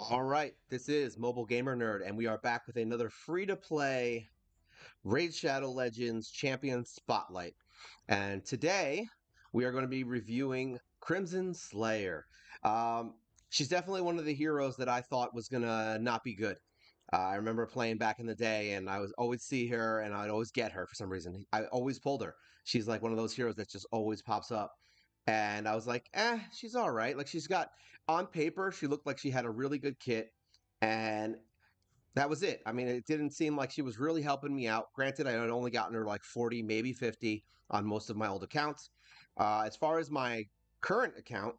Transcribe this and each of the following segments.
All right, this is Mobile Gamer Nerd, and we are back with another free to play Raid Shadow Legends Champion Spotlight. And today we are going to be reviewing Crimson Slayer. Um, she's definitely one of the heroes that I thought was going to not be good. Uh, I remember playing back in the day, and I was always see her, and I'd always get her for some reason. I always pulled her. She's like one of those heroes that just always pops up. And I was like, eh, she's all right. Like she's got on paper, she looked like she had a really good kit, and that was it. I mean, it didn't seem like she was really helping me out. Granted, I had only gotten her like 40, maybe 50 on most of my old accounts. Uh, as far as my current account,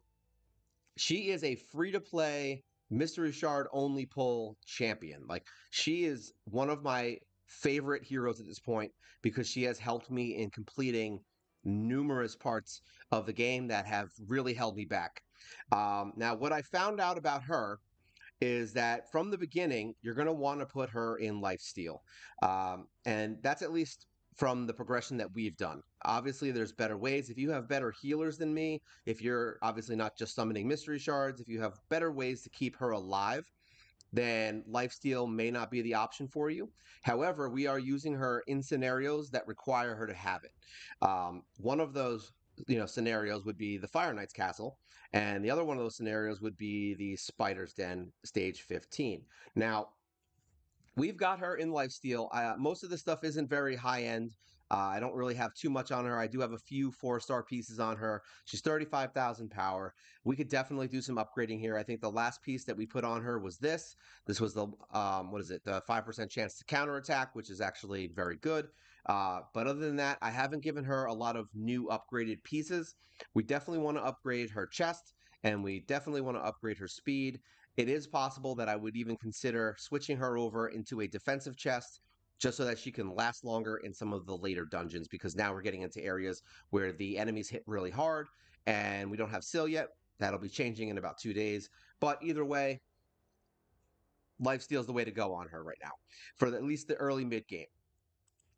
she is a free to play mystery shard only pull champion. Like she is one of my favorite heroes at this point because she has helped me in completing numerous parts of the game that have really held me back. Um, now, what I found out about her is that from the beginning, you're going to want to put her in lifesteal. Um, and that's at least from the progression that we've done. Obviously, there's better ways. If you have better healers than me, if you're obviously not just summoning mystery shards, if you have better ways to keep her alive, then lifesteal may not be the option for you. However, we are using her in scenarios that require her to have it. Um, one of those you know scenarios would be the Fire Knight's castle, and the other one of those scenarios would be the Spider's Den stage 15. Now, we've got her in lifesteal. Uh, most of the stuff isn't very high end. Uh, I don't really have too much on her. I do have a few four star pieces on her. She's 35,000 power. We could definitely do some upgrading here. I think the last piece that we put on her was this. This was the, um, what is it, the 5% chance to counterattack, which is actually very good. Uh, but other than that, I haven't given her a lot of new upgraded pieces. We definitely want to upgrade her chest and we definitely want to upgrade her speed. It is possible that I would even consider switching her over into a defensive chest just so that she can last longer in some of the later dungeons because now we're getting into areas where the enemies hit really hard and we don't have Syl yet. That'll be changing in about two days. But either way, lifesteal is the way to go on her right now for at least the early mid game.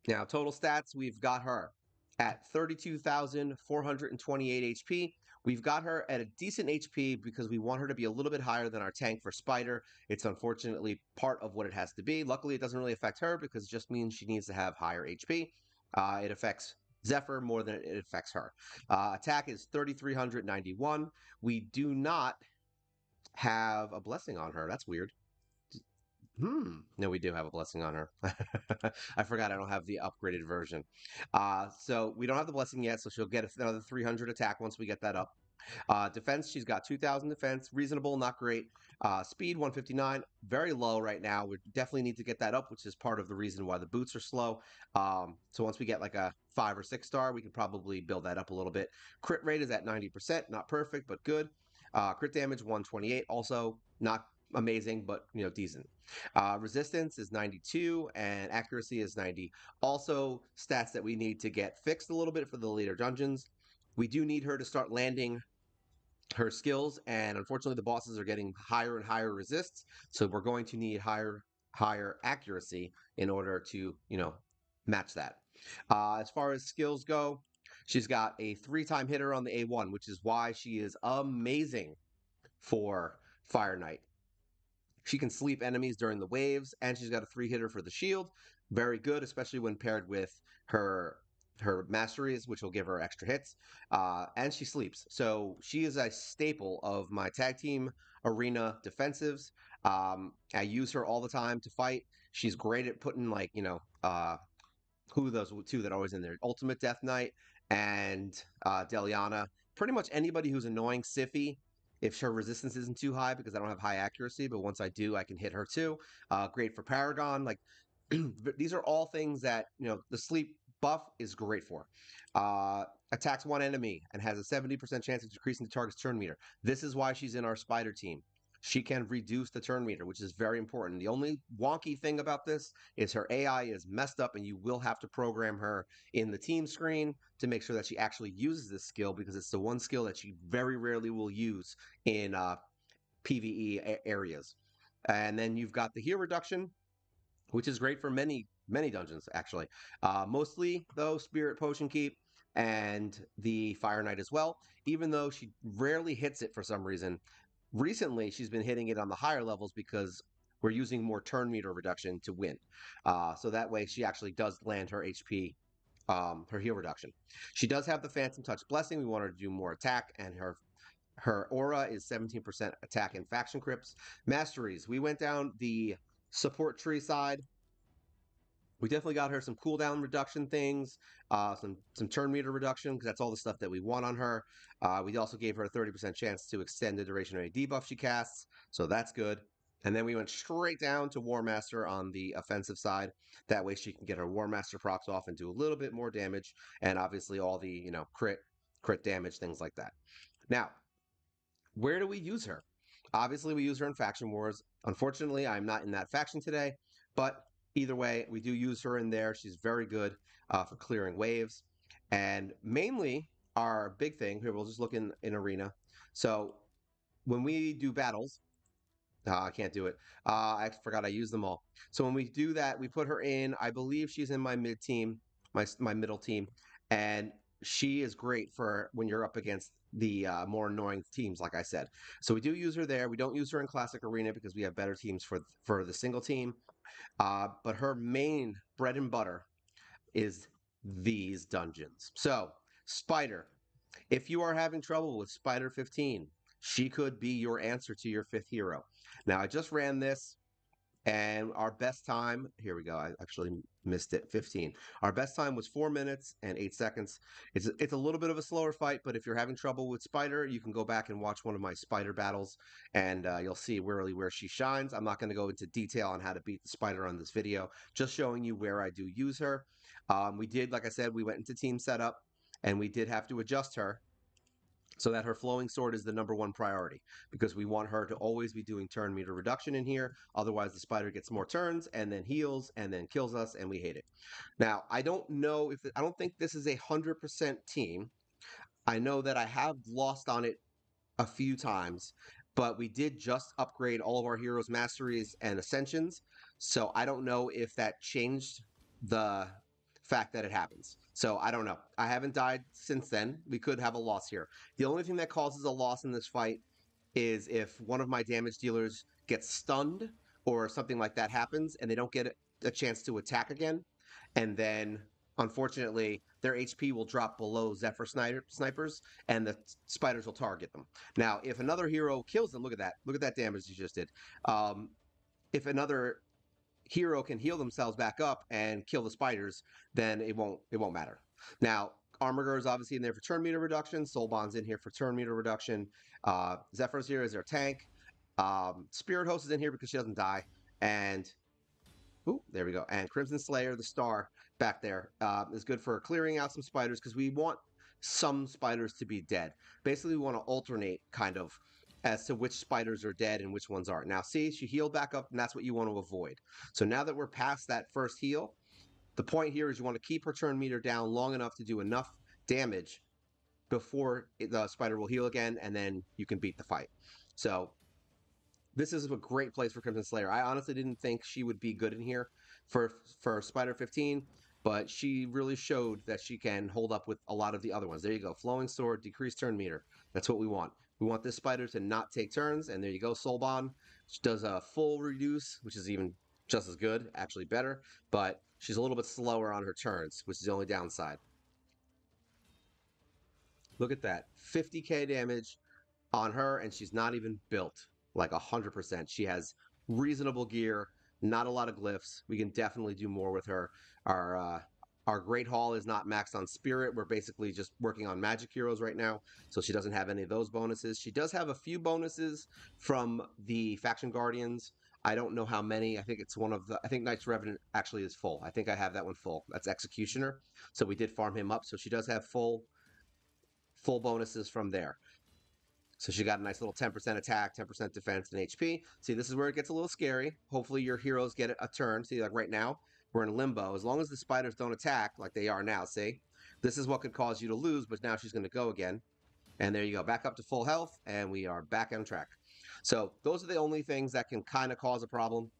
Now, total stats, we've got her at 32,428 HP. We've got her at a decent HP because we want her to be a little bit higher than our tank for Spider. It's unfortunately part of what it has to be. Luckily, it doesn't really affect her because it just means she needs to have higher HP. Uh, it affects Zephyr more than it affects her. Uh, attack is 3,391. We do not have a blessing on her. That's weird. Hmm. No, we do have a blessing on her. I forgot I don't have the upgraded version. Uh, so we don't have the blessing yet, so she'll get another 300 attack once we get that up. Uh, defense, she's got 2,000 defense, reasonable, not great. Uh, speed, 159, very low right now. We definitely need to get that up, which is part of the reason why the boots are slow. Um, so once we get like a five or six star, we can probably build that up a little bit. Crit rate is at 90%, not perfect, but good. Uh, crit damage, 128, also not amazing, but you know, decent. Uh, resistance is 92 and accuracy is 90. Also, stats that we need to get fixed a little bit for the later dungeons. We do need her to start landing her skills, and unfortunately, the bosses are getting higher and higher resists. So we're going to need higher higher accuracy in order to you know match that. Uh, as far as skills go, she's got a three-time hitter on the A1, which is why she is amazing for Fire Knight. She can sleep enemies during the waves, and she's got a three hitter for the shield. Very good, especially when paired with her her masteries, which will give her extra hits. Uh, and she sleeps, so she is a staple of my tag team arena defensives. Um, I use her all the time to fight. She's great at putting like you know uh, who those two that are always in there, Ultimate Death Knight and uh, Deliana. Pretty much anybody who's annoying Siphi if her resistance isn't too high because I don't have high accuracy, but once I do, I can hit her too. Uh, great for Paragon. Like these are all things that you know the sleep buff is great for. Uh, attacks one enemy and has a 70% chance of decreasing the target's turn meter. This is why she's in our spider team she can reduce the turn meter, which is very important. The only wonky thing about this is her AI is messed up, and you will have to program her in the team screen to make sure that she actually uses this skill because it's the one skill that she very rarely will use in uh, PVE areas. And then you've got the heal reduction, which is great for many many dungeons actually. Uh, mostly though, Spirit Potion Keep and the Fire Knight as well. Even though she rarely hits it for some reason, recently she's been hitting it on the higher levels because we're using more turn meter reduction to win. Uh, so that way she actually does land her HP, um, her heal reduction. She does have the Phantom Touch Blessing. We want her to do more attack, and her her aura is 17% attack and faction crypts. Masteries. We went down the support tree side. We definitely got her some cooldown reduction things, uh, some some turn meter reduction because that's all the stuff that we want on her. Uh, we also gave her a 30% chance to extend the duration of any debuff she casts, so that's good. And then we went straight down to War Master on the offensive side. That way she can get her War Master procs off and do a little bit more damage, and obviously all the you know crit, crit damage, things like that. Now, where do we use her? Obviously, we use her in faction wars. Unfortunately, I'm not in that faction today, but either way, we do use her in there. She's very good uh, for clearing waves, and mainly our big thing here. We'll just look in in arena. So when we do battles, no, I can't do it. Uh, I forgot I used them all. So when we do that, we put her in. I believe she's in my mid team, my my middle team, and she is great for when you're up against the uh, more annoying teams. Like I said, so we do use her there. We don't use her in classic arena because we have better teams for for the single team. Uh, but her main bread and butter is these dungeons. So spider, if you are having trouble with Spider 15, she could be your answer to your fifth hero. Now, I just ran this, and our best time, here we go, I actually missed it, 15. Our best time was four minutes and eight seconds. It's, it's a little bit of a slower fight, but if you're having trouble with Spider, you can go back and watch one of my Spider battles, and uh, you'll see really where she shines. I'm not going to go into detail on how to beat the Spider on this video, just showing you where I do use her. Um, we did, like I said, we went into team setup, and we did have to adjust her so that her flowing sword is the number one priority because we want her to always be doing turn meter reduction in here. Otherwise, the spider gets more turns and then heals and then kills us, and we hate it. Now, I don't know if I don't think this is a hundred percent team. I know that I have lost on it a few times, but we did just upgrade all of our heroes' masteries and ascensions. So I don't know if that changed the fact that it happens. So I don't know. I haven't died since then. We could have a loss here. The only thing that causes a loss in this fight is if one of my damage dealers gets stunned or something like that happens and they don't get a chance to attack again. And then unfortunately their HP will drop below Zephyr sniper, snipers and the spiders will target them. Now, if another hero kills them, look at that. Look at that damage you just did. Um, if another hero can heal themselves back up and kill the spiders, then it won't it won't matter. Now, Armiger is obviously in there for turn meter reduction. Soulbond's in here for turn meter reduction. Uh, Zephyr's here as their tank. Um, Spirit Host is in here because she doesn't die. And Ooh, there we go. And Crimson Slayer, the star back there, uh, is good for clearing out some spiders because we want some spiders to be dead. Basically, we want to alternate kind of as to which spiders are dead and which ones aren't. Now, see, she healed back up, and that's what you want to avoid. So now that we're past that first heal, the point here is you want to keep her turn meter down long enough to do enough damage before the spider will heal again, and then you can beat the fight. So this is a great place for Crimson Slayer. I honestly didn't think she would be good in here for for Spider 15, but she really showed that she can hold up with a lot of the other ones. There you go. Flowing Sword, decreased turn meter. That's what we want. We want this spider to not take turns, and there you go, Soulbond. She does a full reduce, which is even just as good, actually better, but she's a little bit slower on her turns, which is the only downside. Look at that, 50k damage on her, and she's not even built like 100%. She has reasonable gear, not a lot of glyphs. We can definitely do more with her. Our uh, our Great Hall is not maxed on Spirit. We're basically just working on Magic Heroes right now, so she doesn't have any of those bonuses. She does have a few bonuses from the Faction Guardians. I don't know how many. I think it's one of the. I think Knight's Revenant actually is full. I think I have that one full. That's Executioner. So we did farm him up. So she does have full, full bonuses from there. So she got a nice little 10% attack, 10% defense, and HP. See, this is where it gets a little scary. Hopefully your heroes get a turn. See, like right now, we're in limbo. As long as the spiders don't attack like they are now, see? This is what could cause you to lose, but now she's going to go again. And there you go, back up to full health, and we are back on track. So those are the only things that can kind of cause a problem.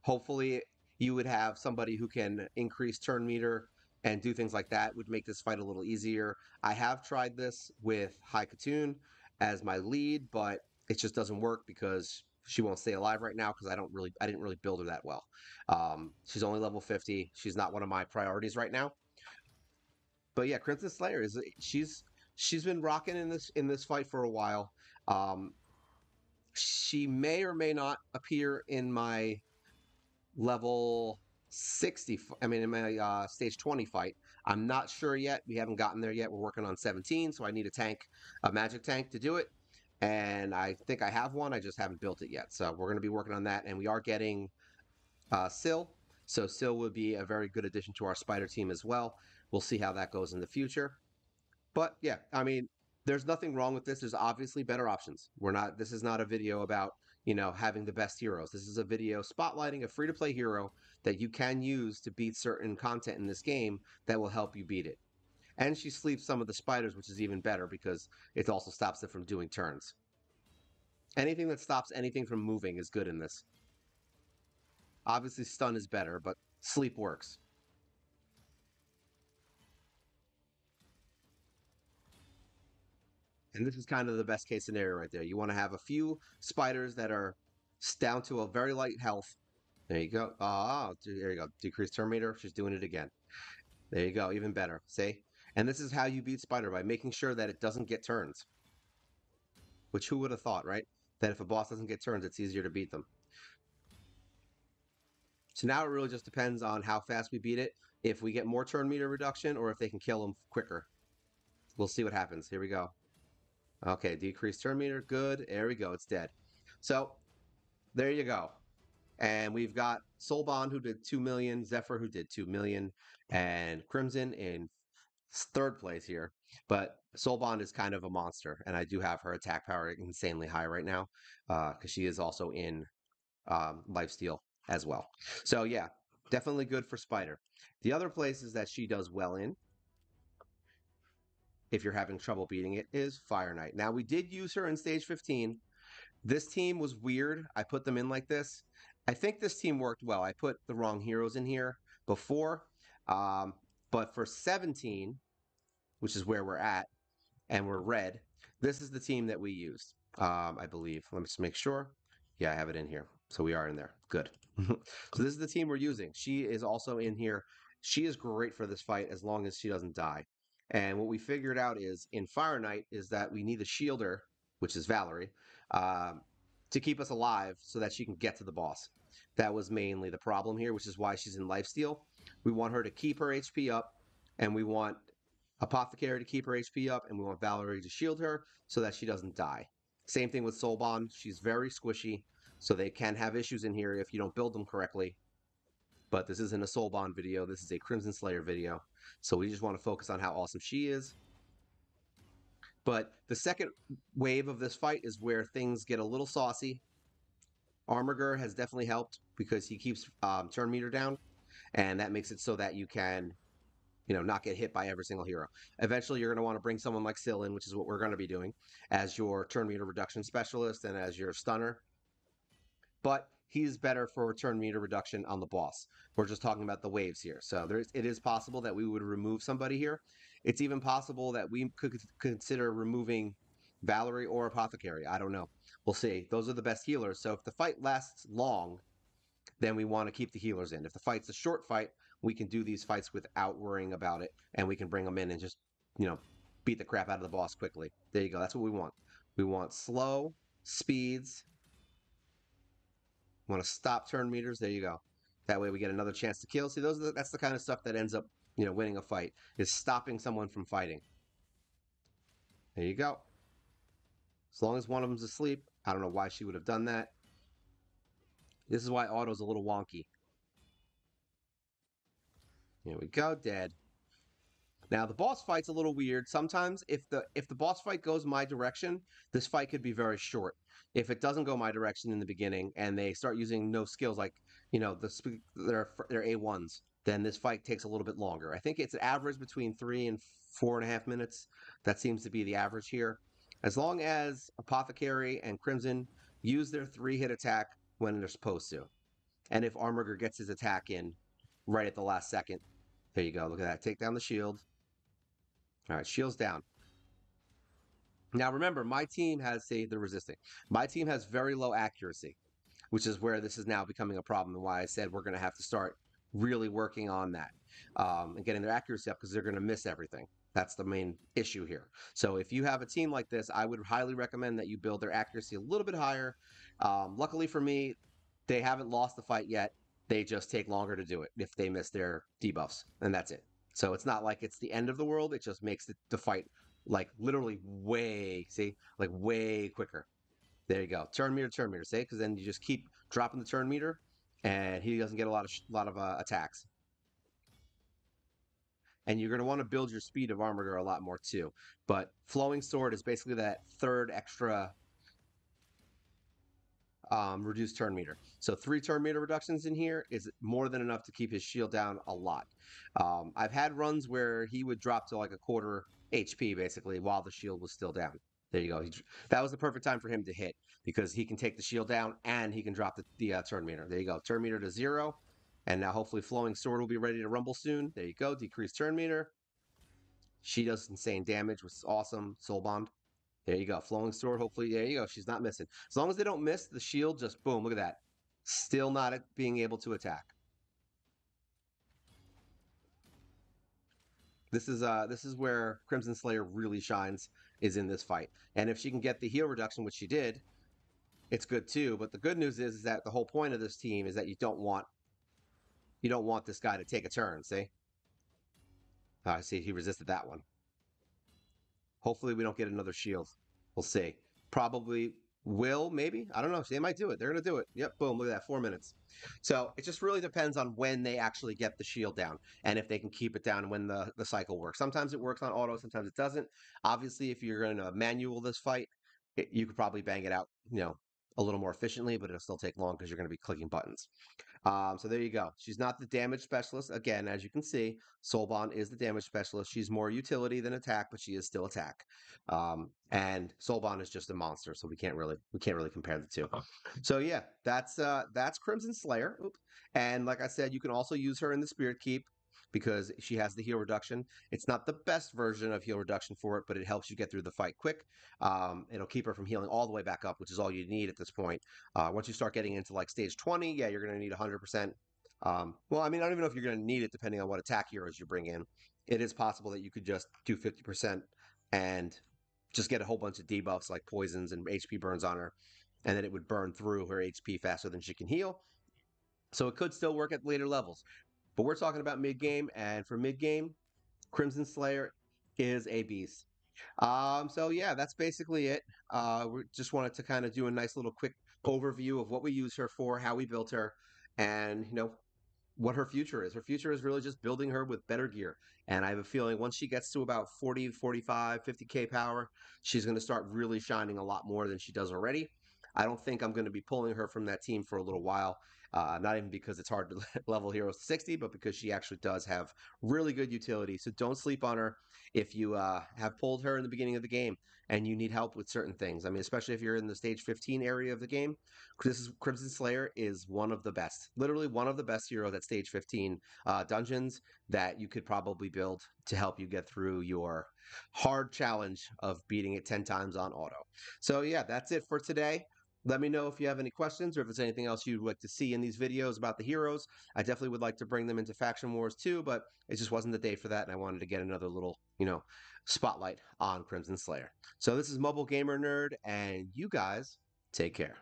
Hopefully you would have somebody who can increase turn meter and do things like that would make this fight a little easier. I have tried this with High Khatun as my lead, but it just doesn't work because she won't stay alive right now because I don't really I didn't really build her that well. Um, she's only level 50. She's not one of my priorities right now. But yeah, Crimson Slayer is she's she's been rocking in this in this fight for a while. Um, she may or may not appear in my level 60 i mean in my uh, stage 20 fight i'm not sure yet we haven't gotten there yet we're working on 17 so i need a tank a magic tank to do it and i think i have one i just haven't built it yet. So we're going to be working on that and we are getting uh, Syl. So Syl would be a very good addition to our spider team as well. We'll see how that goes in the future. But yeah i mean there's nothing wrong with this. There's obviously better options. We're not this is not a video about you know, having the best heroes. This is a video spotlighting a free to play hero that you can use to beat certain content in this game that will help you beat it. And she sleeps some of the spiders, which is even better because it also stops it from doing turns. Anything that stops anything from moving is good in this. Obviously, stun is better, but sleep works. And this is kind of the best case scenario right there. You want to have a few spiders that are down to a very light health. There you go. Ah, there you go. Decrease turn meter. She's doing it again. There you go. Even better. See? And this is how you beat spider by making sure that it doesn't get turns. Which who would have thought, right? That if a boss doesn't get turns, it's easier to beat them. So now it really just depends on how fast we beat it. If we get more turn meter reduction or if they can kill them quicker. We'll see what happens. Here we go. Okay, decreased turn meter. Good. There we go. It's dead. So there you go. And we've got Soul Bond who did 2 million, Zephyr who did 2 million, and Crimson in third place here. But Soul Bond is kind of a monster, and I do have her attack power insanely high right now because uh, she is also in um, Lifesteal as well. So yeah, definitely good for Spider. The other places that she does well in if you're having trouble beating it, is Fire Knight. Now, we did use her in stage 15. This team was weird. I put them in like this. I think this team worked well. I put the wrong heroes in here before. Um, but for 17, which is where we're at, and we're red, this is the team that we used, um, I believe. Let me just make sure. Yeah, I have it in here. So we are in there. Good. so this is the team we're using. She is also in here. She is great for this fight as long as she doesn't die. And what we figured out is in Fire Knight is that we need a shielder, which is Valerie, um, to keep us alive so that she can get to the boss. That was mainly the problem here, which is why she's in lifesteal. We want her to keep her HP up, and we want Apothecary to keep her HP up, and we want Valerie to shield her so that she doesn't die. Same thing with Soul Bond. She's very squishy, so they can have issues in here if you don't build them correctly. But this isn't a Soul Bond video. This is a Crimson Slayer video. So we just want to focus on how awesome she is. But the second wave of this fight is where things get a little saucy. Armiger has definitely helped because he keeps um, turn meter down, and that makes it so that you can, you know, not get hit by every single hero. Eventually, you're going to want to bring someone like Syl in, which is what we're going to be doing, as your turn meter reduction specialist and as your stunner. But he's better for turn meter reduction on the boss. We're just talking about the waves here. So there's it is possible that we would remove somebody here. It's even possible that we could consider removing Valerie or Apothecary. I don't know. We'll see. Those are the best healers. So if the fight lasts long, then we want to keep the healers in. If the fight's a short fight, we can do these fights without worrying about it, and we can bring them in and just, you know, beat the crap out of the boss quickly. There you go. That's what we want. We want slow speeds We want to stop turn meters. There you go. That way we get another chance to kill. See, those the, that's the kind of stuff that ends up, you know, winning a fight is stopping someone from fighting. There you go. As long as one of them's asleep, I don't know why she would have done that. This is why auto's a little wonky. Here we go, dead. Now the boss fight's a little weird. Sometimes if the if the boss fight goes my direction, this fight could be very short. If it doesn't go my direction in the beginning and they start using no skills like you know the their their A ones, then this fight takes a little bit longer. I think it's an average between three and four and a half minutes. That seems to be the average here. As long as Apothecary and Crimson use their three hit attack when they're supposed to, and if Armiger gets his attack in right at the last second, there you go. Look at that. Take down the shield. All right, shields down. Now, remember, my team has, say, the resisting. My team has very low accuracy, which is where this is now becoming a problem and why I said we're going to have to start really working on that um, and getting their accuracy up because they're going to miss everything. That's the main issue here. So if you have a team like this, I would highly recommend that you build their accuracy a little bit higher. Um, luckily for me, they haven't lost the fight yet. They just take longer to do it if they miss their debuffs, and that's it. So it's not like it's the end of the world. It just makes the, the fight like literally way, see, like way quicker. There you go. Turn meter, turn meter, see, because then you just keep dropping the turn meter, and he doesn't get a lot of lot of uh, attacks and you're going to want to build your speed of armor a lot more too. But flowing sword is basically that third extra um, reduced turn meter. So three turn meter reductions in here is more than enough to keep his shield down a lot. Um, I've had runs where he would drop to like a quarter HP basically while the shield was still down. There you go. He, that was the perfect time for him to hit because he can take the shield down and he can drop the, the uh, turn meter. There you go. Turn meter to zero. And now hopefully Flowing Sword will be ready to rumble soon. There you go. Decreased turn meter. She does insane damage, which is awesome. Soul Bond. There you go. Flowing Sword. Hopefully, there you go. She's not missing. As long as they don't miss, the shield just boom. Look at that. Still not being able to attack. This is uh this is where Crimson Slayer really shines is in this fight. And if she can get the heal reduction, which she did, it's good too. But the good news is, is that the whole point of this team is that you don't want you don't want this guy to take a turn, see? Oh, I see he resisted that one. Hopefully we don't get another shield. We'll see. Probably will, maybe. I don't know. They might do it. They're going to do it. Yep, boom. Look at that. Four minutes. So it just really depends on when they actually get the shield down and if they can keep it down when the, the cycle works. Sometimes it works on auto, sometimes it doesn't. Obviously, if you're going to manual this fight, it, you could probably bang it out, you know, a little more efficiently, but it'll still take long because you're going to be clicking buttons. Um, so there you go. She's not the damage specialist. Again, as you can see, Soulbond is the damage specialist. She's more utility than attack, but she is still attack. Um, and Soulbond is just a monster, so we can't really we can't really compare the two. So yeah, that's uh, that's Crimson Slayer. And like I said, you can also use her in the Spirit Keep because she has the heal reduction. It's not the best version of heal reduction for it, but it helps you get through the fight quick. Um, it'll keep her from healing all the way back up, which is all you need at this point. Uh, once you start getting into like stage 20, yeah, you're going to need 100%. Um, well, I mean, I don't even know if you're going to need it depending on what attack heroes you bring in. It is possible that you could just do 50% and just get a whole bunch of debuffs like poisons and HP burns on her, and then it would burn through her HP faster than she can heal. So it could still work at later levels. But we're talking about mid game, and for mid game, Crimson Slayer is a beast. Um, so yeah, that's basically it. Uh, we just wanted to kind of do a nice little quick overview of what we use her for, how we built her, and you know what her future is. Her future is really just building her with better gear. And I have a feeling once she gets to about 40, 45, 50k power, she's going to start really shining a lot more than she does already. I don't think I'm going to be pulling her from that team for a little while. Uh, not even because it's hard to level heroes to 60, but because she actually does have really good utility. So don't sleep on her if you uh, have pulled her in the beginning of the game and you need help with certain things. I mean, especially if you're in the stage 15 area of the game, this is, Crimson Slayer is one of the best, literally one of the best heroes at stage 15 uh, dungeons that you could probably build to help you get through your hard challenge of beating it 10 times on auto. So yeah, that's it for today. Let me know if you have any questions or if there's anything else you'd like to see in these videos about the heroes. I definitely would like to bring them into Faction Wars too, but it just wasn't the day for that, and I wanted to get another little, you know, spotlight on Crimson Slayer. So this is Mobile Gamer Nerd, and you guys take care.